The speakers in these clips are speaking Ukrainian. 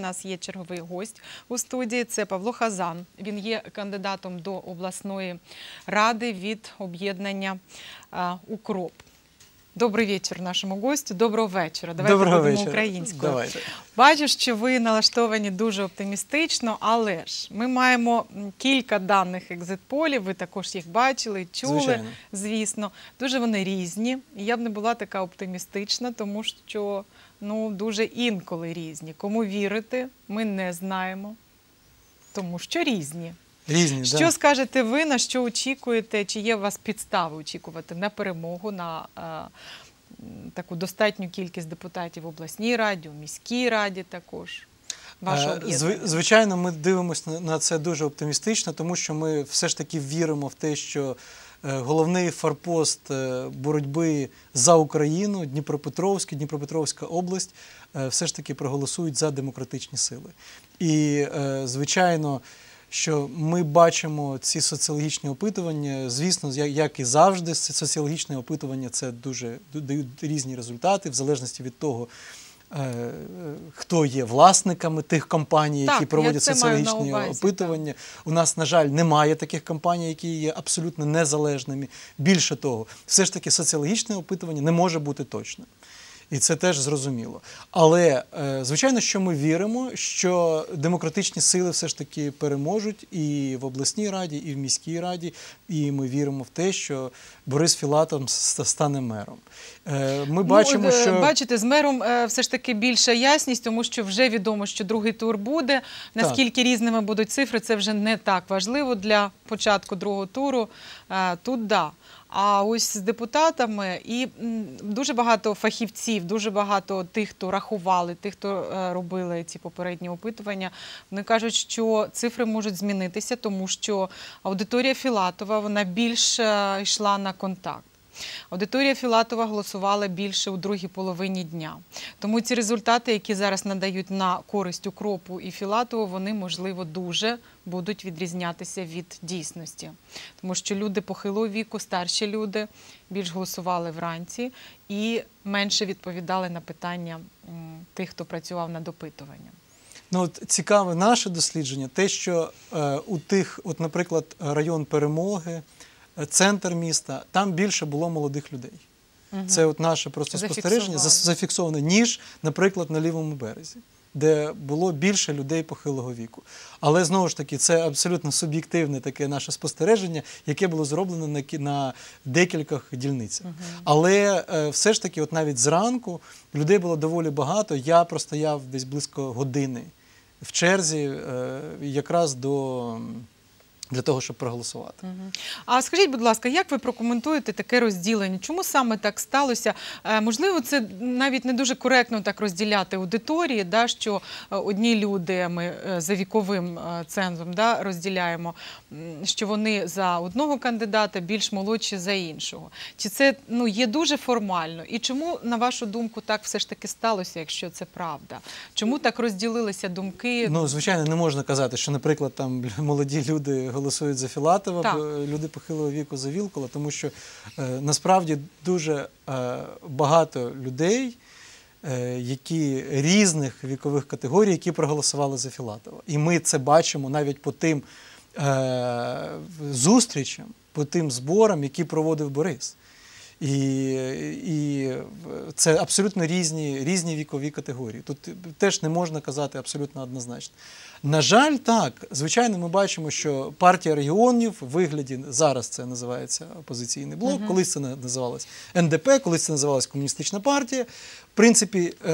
Нас є черговий гость у студії. Це Павло Хазан. Він є кандидатом до обласної ради від об'єднання Укроп. Добрий вечір нашому гостю. Доброго вечора. Давайте Доброго будемо вечора. українською. Давайте. Бачу, що ви налаштовані дуже оптимістично, але ж ми маємо кілька даних екзитполів. Ви також їх бачили, чули. Звичайно. Звісно, дуже вони різні. І я б не була така оптимістична, тому що ну дуже інколи різні. Кому вірити, ми не знаємо, тому що різні. Різні, Що да. скажете ви, на що очікуєте? Чи є у вас підстави очікувати на перемогу, на е, таку достатню кількість депутатів в обласній раді, у міській раді також? Е, Звичайно, ми дивимося на- це дуже оптимістично, тому що ми все ж таки віримо в те, що е, головний форпост е, боротьби за Україну, Дніпропетровський, Дніпропетровська область, все ж таки проголосують за демократичні сили. І, звичайно, що ми бачимо ці соціологічні опитування. Звісно, як- і завжди, ці соціологічні опитування це дуже дають різні результати, в залежності від того. е, е, Хто є власниками тих компаній, Так, які проводять соціологічні увазі, опитування? У нас, на жаль, немає таких компаній, які є абсолютно незалежними. Більше того, все ж таки соціологічне опитування не може бути точним. І це теж зрозуміло. Але е, звичайно, що ми віримо, що демократичні сили все ж таки переможуть і в обласній раді, і в міській раді. І ми віримо в те, що Борис Філатов стане мером. Е, Ми бачимо, ну, що бачите, з мером все ж таки більша ясність, тому що вже відомо, що другий тур буде. Наскільки різними будуть цифри, це вже не так важливо для початку другого туру. Тут да. А ось з депутатами і дуже багато фахівців, дуже багато тих, хто рахували, тих, хто е, робили ці попередні опитування. Вони кажуть, що цифри можуть змінитися, тому що аудиторія Філатова вона більш е, йшла на контакт. Аудиторія Філатова голосувала більше у другій половині дня. Тому ці результати, які зараз надають на користь укропу і Філатову, вони можливо дуже будуть відрізнятися від дійсності. Тому що люди похилого віку, старші люди більш голосували вранці і менше відповідали на питання тих, хто працював над опитуванням. Ну, от цікаве наше дослідження, те, що е, у тих, от, наприклад, район перемоги, центр міста, там більше було молодих людей. Це от наше просто спостереження зафіксовано, ніж, наприклад, на лівому березі, де було більше людей похилого віку. Але знову ж таки, це абсолютно суб'єктивне таке наше спостереження, яке було зроблено на, на декількох дільницях. Але е, все ж таки, от навіть зранку людей було доволі багато. Я простояв десь близько години в черзі, е, якраз до. Для того, щоб проголосувати. А скажіть, будь ласка, як ви прокоментуєте таке розділення? Чому саме так сталося? Е, Можливо, це навіть не дуже коректно так розділяти аудиторії, да, що е, одні люди ми е, за віковим цензом да, розділяємо, що вони за одного кандидата більш молодші за іншого. Чи це ну, є дуже формально? І чому, на вашу думку, так все ж таки сталося, якщо це правда? Чому так розділилися думки? Ну, звичайно, не можна казати, що, наприклад, там молоді люди голосують за Філатова, Так. бо люди похилого віку за Вілкула, тому що е, насправді дуже е, багато людей, е, які різних вікових категорій, які проголосували за Філатова. І ми це бачимо навіть по тим е, зустрічам, по тим зборам, які проводив Борис. І, і це абсолютно різні, різні вікові категорії. Тут теж не можна казати абсолютно однозначно. На жаль, так, звичайно, ми бачимо, що партія регіонів в вигляді зараз це називається опозиційний блок, колись це називалось НДП, колись це називалась комуністична партія. В принципі, е,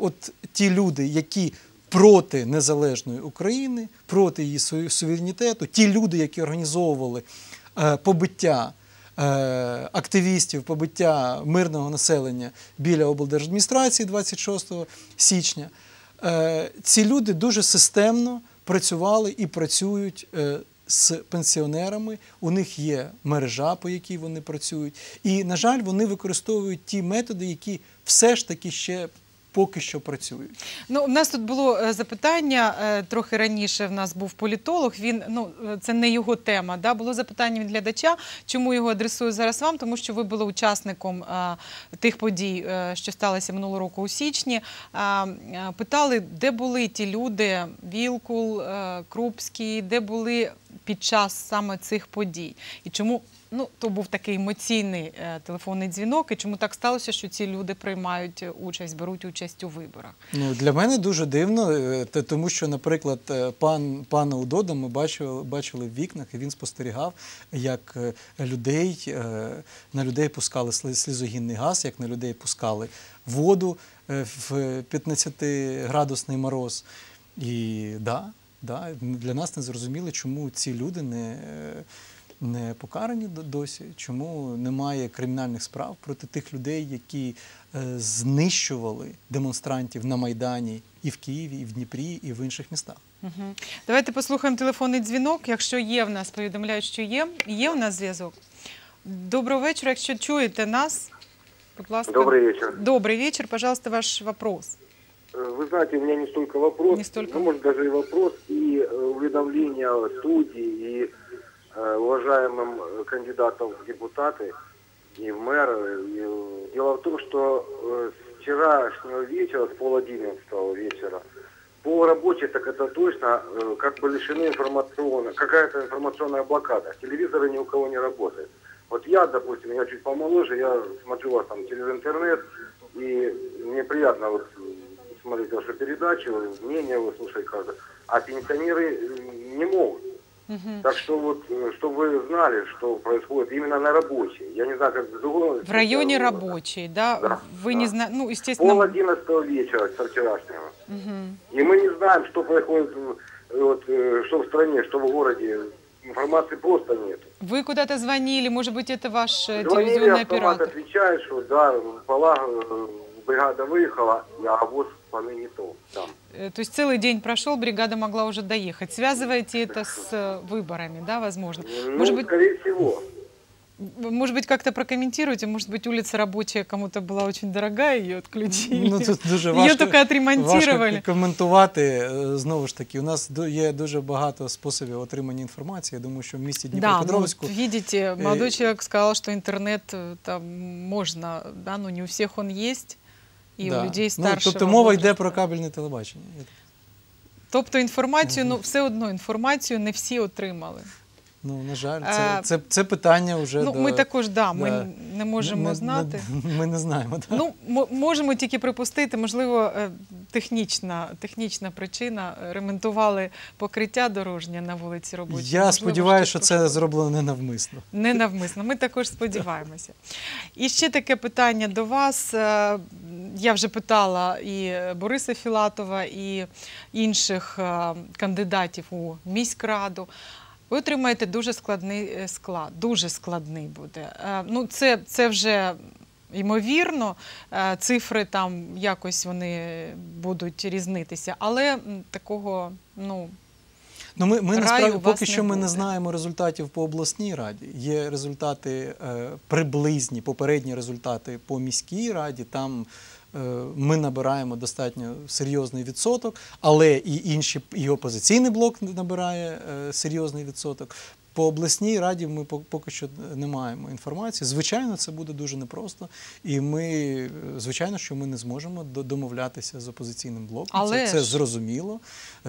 от ті люди, які проти незалежної України, проти її су- суверенітету, ті люди, які організовували е, побиття активістів, побиття мирного населення біля облдержадміністрації 26 січня. Е, Ці люди дуже системно працювали і працюють е, з пенсіонерами. У них є мережа, по якій вони працюють. І, на жаль, вони використовують ті методи, які все ж таки ще поки що працюють. Ну, у нас тут було е, запитання е, трохи раніше. В нас був політолог. Він ну е, це не його тема. Да? Було запитання від глядача. Чому його адресую зараз вам? Тому що ви були учасником е, тих подій, що сталися минулого року у січні. Е, питали, де були ті люди, Вілкул, Крупський, де були під час саме цих подій, і чому. Ну, то був такий емоційний е, телефонний дзвінок, і чому так сталося, що ці люди приймають участь, беруть участь у виборах. Ну, для мене дуже дивно, е, тому що, наприклад, е, пан пана Удода ми бачили, бачили в вікнах, і він спостерігав, як е, людей е, на людей пускали слізогінний газ, як на людей пускали воду е, в 15-градусний мороз. І да, да, для нас не зрозуміло, чому ці люди не е, не покарані до- досі, чому немає кримінальних справ проти тих людей, які е, знищували демонстрантів на Майдані і в Києві, і в Дніпрі, і в інших містах. Угу. Давайте послухаємо телефонний дзвінок. Якщо є в нас, повідомляють, що є. Є у нас зв'язок. Доброго вечора. Якщо чуєте нас, будь ласка. Добрый вечер. Добрый вечер. Пожалуйста, ваш вопрос. Э, Вы знаете, у меня не столько вопрос, Не столько? ну, может, даже и вопрос, и э, уведомление студии, и э, уважаемым э, кандидатам в депутаты, и в мэры. Э, дело в том, что э, с вчерашнего вечера, с пол одиннадцатого вечера, полрабочие, так это точно, э, как бы лишены информационной, какая-то информационная блокада. Телевизоры ни у кого не работают. Вот я, допустим, я чуть помоложе, я смотрю вас там через интернет, и мне приятно вот э, смотреть вашу передачу, мнение вы слушаете каждое. А пенсионеры э, не могут. Угу. Так что вот, э, чтобы вы знали, что происходит именно на рабочей. Я не знаю, как в другом. В районе рабочей, да? Да, Вы да. не знаете, ну, Пол естественно... одиннадцатого вечера со вчерашнего. Мгм. И мы не знаем, что происходит, э, вот, э, что в стране, что в городе. Информации просто нет. Вы куда-то звонили, может быть, это ваш Звонили, телевизионный оператор? отвечает, что да, пола, э, бригада выехала, а вот паны не то. Там. Э, То есть целый день прошел, бригада могла уже доехать. Связываете это с э, выборами, да, возможно? Ну, Может быть, скорее всего. Может быть, как-то прокомментируйте, может быть, улица рабочая кому-то была очень дорогая, ее отключили. Ну тут дуже Ее важко, только отремонтировали. важко коментувати. Е, Знову ж таки, у нас ду- є дуже багато способів отримання інформації. Я думаю, що в місті Да, ну, Дніпропетровську вот видите, молодой Э, человек сказал, что интернет э, там можно, да, но не у всех он есть, И да. у людей ну, тобто мова йде про кабельне телебачення. Тобто інформацію, ну все одно інформацію не всі отримали. Ну, на жаль, Е, це, це, це питання вже ну, до... ми також, да, ми да. не можемо не- знати. Не, ми не знаємо. Да. Ну, мо- можемо тільки припустити, можливо, е, технічна, технічна причина. Е, Ремонтували покриття дорожнє на вулиці робочій. Я Можливо, сподіваюся, що це зроблено ненавмисно. Ненавмисно. Ми також сподіваємося. І ще таке питання до вас. Я вже питала і Бориса Філатова, і інших кандидатів у міськраду. Ви отримаєте дуже складний е, склад, дуже складний буде. Е, Ну, це, це вже ймовірно, е, цифри там якось вони будуть різнитися, але такого, ну, Ну, ми, ми насправді поки що ми не знаємо результатів по обласній раді. Є результати е, приблизні, попередні результати по міській раді. Там ми набираємо достатньо серйозний відсоток, але і інші, і опозиційний блок набирає е, серйозний відсоток. По обласній раді ми пок- поки що не маємо інформації. Звичайно, це буде дуже непросто, і ми, звичайно, що ми не зможемо до- домовлятися з опозиційним блоком. Але це, це ж- зрозуміло,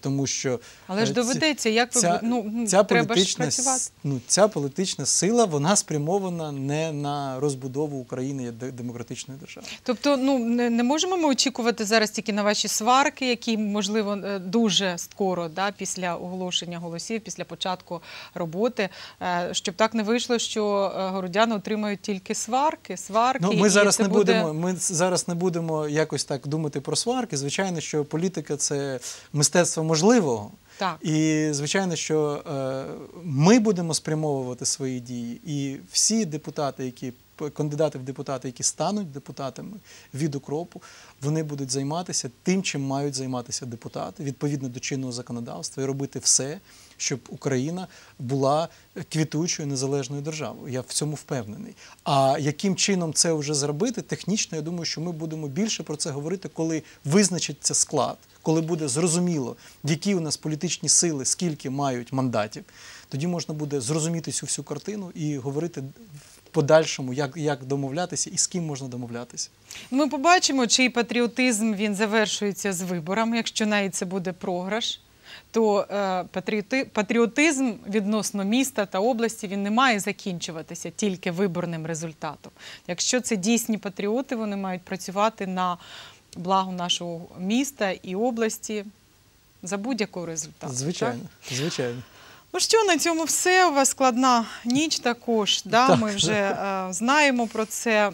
тому що але ж е, доведеться, як ця, ну, ця треба ж політична, працювати. ну, ця політична сила вона спрямована не на розбудову України як демократичної держави. Тобто, ну не, не можемо ми очікувати зараз тільки на ваші сварки, які можливо е, дуже скоро, да, після оголошення голосів, після початку роботи, е, щоб так не вийшло, що е, городяни отримають тільки сварки, сварки. Ну, ми зараз не буде... будемо. Ми зараз не будемо якось так думати про сварки. Звичайно, що політика це мистецтво можливого. Так. І звичайно, що е, ми будемо спрямовувати свої дії, і всі депутати, які кандидати в депутати, які стануть депутатами від укропу, вони будуть займатися тим, чим мають займатися депутати відповідно до чинного законодавства, і робити все, щоб Україна була квітучою незалежною державою. Я в цьому впевнений. А яким чином це вже зробити? Технічно, я думаю, що ми будемо більше про це говорити, коли визначиться склад, коли буде зрозуміло, які у нас політичні сили, скільки мають мандатів. Тоді можна буде зрозуміти цю всю картину і говорити в подальшому, як, як домовлятися і з ким можна домовлятися. Ми побачимо, чий патріотизм він завершується з виборами. Якщо навіть це буде програш, то е, патріотизм відносно міста та області він не має закінчуватися тільки виборним результатом. Якщо це дійсні патріоти, вони мають працювати на благо нашого міста і області за будь-якого результату. Звичайно, звичайно. Ну що, на цьому все. У вас складна ніч також. Да? Так. Ми вже е, знаємо про це.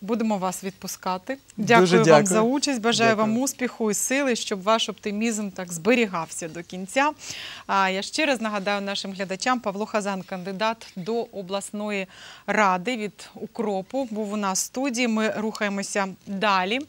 Будемо вас відпускати. Дякую, Дуже вам за участь. Бажаю Дякую. вам успіху і сили, щоб ваш оптимізм так зберігався до кінця. А я ще раз нагадаю нашим глядачам Павло Хазан, кандидат до обласної ради від Укропу, був у нас в студії. Ми рухаємося далі.